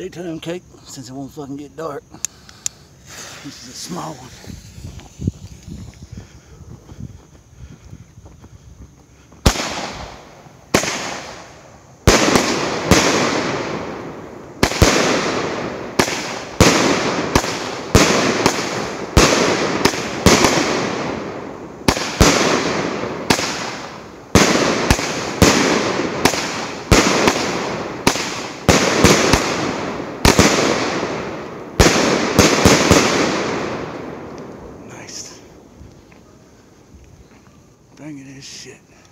daytime cake since it won't fucking get dark. This is a small one. thing of this shit.